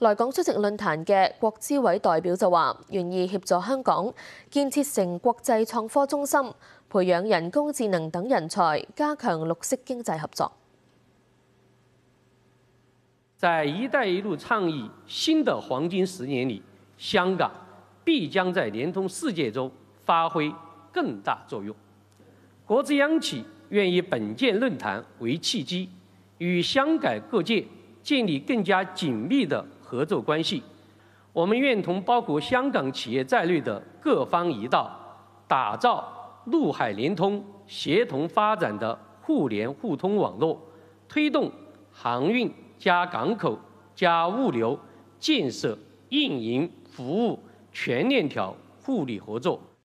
来港出席论坛嘅国资委代表就话，愿意协助香港建设成国际创科中心，培养人工智能等人才，加强绿色经济合作。在“一带一路”倡议新的黄金十年里，香港必将在联通世界中发挥更大作用。国资央企愿意本届论坛为契机，与香港各界建立更加紧密的。合作关系，我们愿同包括香港企业在内的各方一道，打造陆海联通、协同发展的互联互通网络，推动航运加港口加物流建设、运营服务全链条互利合作。